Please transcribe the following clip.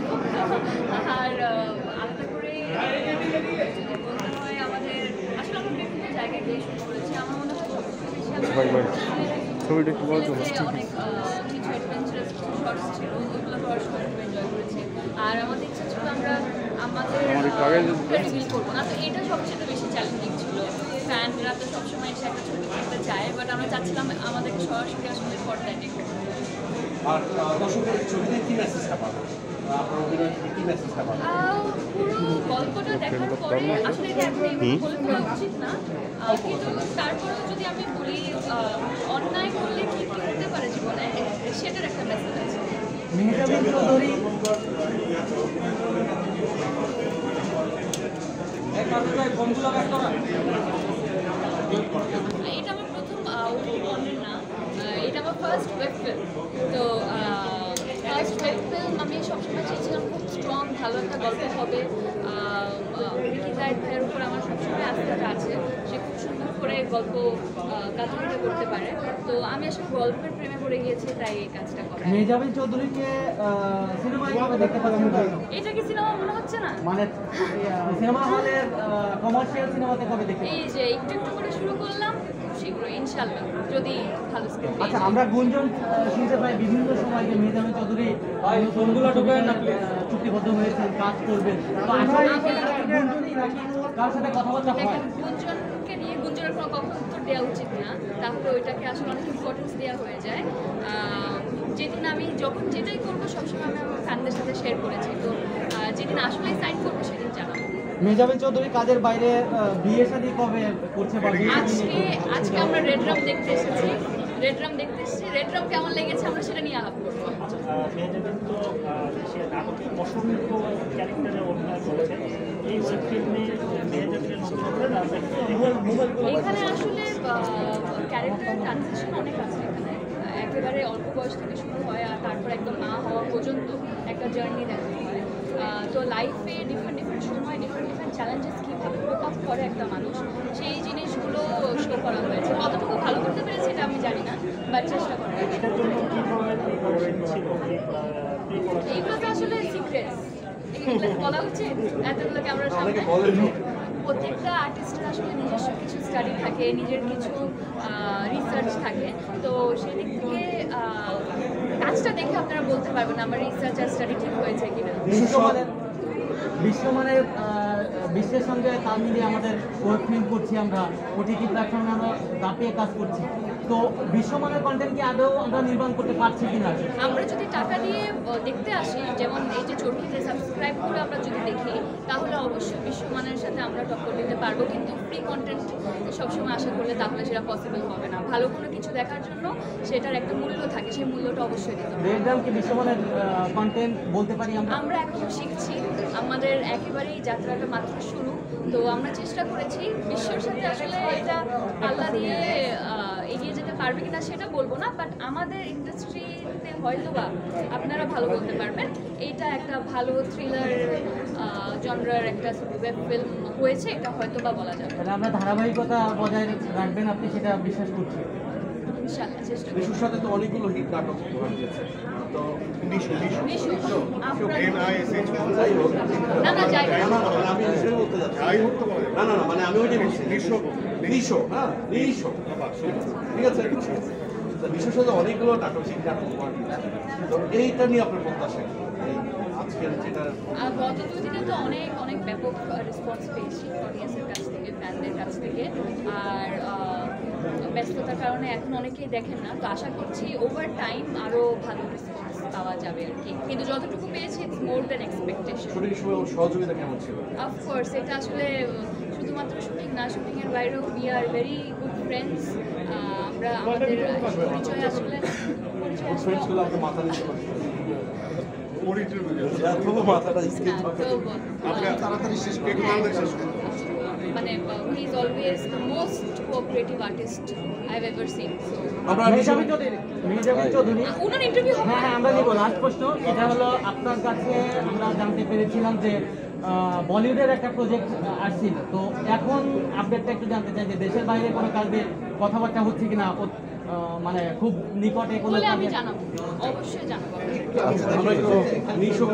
আর আহ, আলাদা করে আমাদের আসলে আমরা বিভিন্ন জায়গায় গিয়ে শুরু করেছি আমার মনে হয় ছবিটা একটু অনেক কিছু অ্যাডভেঞ্চারাস শর্টস ছিল এনজয় করেছি। আর আমাদের ইচ্ছা ছিল আমরা আমাদের রিভিল করব না। তো এটা সবচেয়ে বেশি চ্যালেঞ্জিং ছিল। ফ্যানরা তো সবসময় এসে একটা ছবি করতে চায় বাট আমরা চাচ্ছিলাম আমাদেরকে সরাসরি আসলে পর্দায় দেখতে আর দর্শকের ছবিতে কি মেসেজটা পাবো? গল্পটা দেখার পরে আসলে এটা বলে দেওয়া উচিত না। কিন্তু তারপরেও যদি আমি বলি আহ, অন্যায় করলে কি কি হতে পারে জীবনে সেটার একটা মেসেজ আছে। এটা আমার প্রথম ওটিটি না। এটা আমার ফার্স্ট ওয়েব তো ফার্স্ট ওয়েব আমি সবসময় চেয়েছিলাম খুব স্ট্রং ভালো একটা গল্প হবে। জায়দ ভাইয়ের উপর আমার সবসময় আস্থাটা আছে। করে গল্প কাঠামোটা করতে পারে। তো আমি আসলে গল্পের প্রেমে পড়ে গিয়েছি তাই এই কাজটা করা মেহজাবিন চৌধুরীকে সিনেমায় কবে দেখতে পাচ্ছেন এটা কি সিনেমা মনে হচ্ছে না? মানে সিনেমা হলের কমার্শিয়াল সিনেমাতে কবে দেখতে এই যে একটু একটু করে শুরু করলাম যদি ভালো স্ক্রিপ্ট আচ্ছা আমরা গুঞ্জন শুনতে পাই বিভিন্ন সময় যে মেহজাবিন চৌধুরী ফোনগুলো চুক্তিবদ্ধ হয়েছেন কাজ করবেন। তো আসলে গুঞ্জনই নাকি কার সাথে কথাবার্তা হয়? দেখেন কখনো উত্তর দেওয়া উচিত না। তাহলে ওইটাকে আসলে অনেক ইম্পর্টেন্স দেওয়া হয়ে যায়। যেদিন আমি যখন যেটাই করব সবসময় আমি আমার ফ্যানদের সাথে শেয়ার করেছি। তো যেদিন আসলেই সাইন করব সেদিন জানাব। চৌধুরী কাজের বাইরে বিয়ে শাদী কবে করছে আজকে আজকে আমরা রেড রাম দেখতে এসেছি। রেড রাম দেখতে এসেছি। রেড রাম কেমন লেগেছে আমরা সেটা নিয়ে আলাপ করব। মেয়েদের তো সে নাটকে অসংখ্য ক্যারেক্টারে অভিনয় করেছে। এই ওয়েব ফিল্মে নতুন ক্যারেক্টার ট্রানজিশন অনেক আছে এখানে। একেবারে অল্প বয়স থেকে শুরু হয় আর তারপর একদম মা হওয়া পর্যন্ত একটা জার্নি দেখা হয় আহ, তো লাইফে ডিফারেন্ট ডিফারেন্ট সময় ডিফারেন্ট ডিফারেন্ট চ্যালেঞ্জেস কীভাবে কোপ আপ করে একটা মানুষ সেই জিনিসগুলো শো করা হয়েছে। কতটুকু ভালো করতে পেরেছি এটা আমি জানি না বাট চেষ্টা করা এইগুলো তো আসলে সিক্রেটস এগুলো বলা উচিত। এতগুলো ক্যামেরার সামনে প্রত্যেকটা আর্টিস্টের আসলে নিজস্ব কিছু স্টাডি থাকে, নিজের কিছু রিসার্চ থাকে। তো সেদিক থেকে কাজটা দেখে আপনারা বলতে পারবেন আমার রিসার্চ আর স্টাডি ঠিক হয়েছে কিনা। বিশ্বমানের বিশ্বের সঙ্গে তাল মিলিয়ে আমাদের ফিল্ম করছি আমরা। ওটিটি প্ল্যাটফর্মে আমরা দাপিয়ে কাজ করছি। তো বিশ্বমানের কন্টেন্ট কি আদৌ আমরা নির্মাণ করতে পারছি কিনা? আমরা যদি টাকা দিয়ে দেখতে আসি যেমন এই যে চরকিতে সাবস্ক্রাইব করে আমরা যদি দেখি তাহলে অবশ্যই বিশ্বমানের সাথে আমরা টক্কর দিতে পারব। কিন্তু ফ্রি কন্টেন্ট সবসময় আশা করলে তাহলে সেটা পসিবল হবে না। ভালো কোনো কিছু দেখার জন্য সেটার একটা মূল্য থাকে সেই মূল্যটা অবশ্যই দিতে হবে। কি বিশ্বমানের কন্টেন্ট বলতে পারি আমরা? আমরা এখনও শিখছি আমাদের একেবারেই যাত্রাটা মাত্র শুরু। তো আমরা চেষ্টা করেছি বিশ্বর সাথে আসলে এটা পাল্লা দিয়ে পারবে কিনা সেটা বলব না বাট আমাদের ইন্ডাস্ট্রিতে হয়তো বা আপনারা ভালো বলতে পারবেন। এইটা একটা ভালো থ্রিলার জনরার একটা ওয়েব ফিল্ম হয়েছে এটা হয়তো বা বলা যাবে। তাহলে আমরা ধারাবাহিকতা বজায় রাখবেন আপনি সেটা বিশ্বাস করছি ইনশাল্লাহ চেষ্টা করব। বিশুর সাথে তো অনেকগুলো হিট নাটক উপহার দিয়েছে তো বিশু আপনার যাই হোক। না না যাই না, না, না, মানে আমি বিষয় বলতে যাচ্ছি। না না না মানে আমি ওইটাই বলছি। নিশো হ্যাঁ নিশো। ঠিক আছে তো বিশুর সাথে অনেকগুলো নাটক হিট নাটক এইটা নিয়ে আপনার প্রত্যাশা আজকের যেটা আর গত দুদিনে তো অনেক অনেক ব্যাপক রেসপন্স পেয়েছি অডিয়েন্সের কাছ থেকে ফ্যানদের কাছ থেকে। আর ব্যস্ততার কারণে এখন অনেকেই দেখেন না। তো আশা করছি ওভার টাইম আরও ভালো রেসপন্স পাওয়া যাবে আর কি। কিন্তু যতটুকু পেয়েছি ইটস মোর দ্যান এক্সপেকটেশন সহযোগিতা কেমন ছিল? অফকোর্স এটা আসলে শুধুমাত্র শুটিং না শুটিংয়ের বাইরেও we are very good friends আমরা আমাদের পরিচয় আসলে পরিচয় মাথাটা হ্যাঁ, তাড়াতাড়ি শেষ always the most cooperative artist I have ever seen আমরা চৌধুরী চৌধুরী। ইন্টারভিউ হবে? হ্যাঁ হ্যাঁ আমরা নিব। লাস্ট প্রশ্ন এটা হলো আপনার কাছে আমরা জানতে পেরেছিলাম যে বলিউডের একটা প্রজেক্ট আসছিল। তো এখন আপডেটটা একটু জানতে চাই যে দেশের বাইরে কোনো কাজে কথাবার্তা হচ্ছে কিনা? মানে খুব নিকটে কোনো আমি জানাব। অবশ্যই জানাব। আমরা নিশো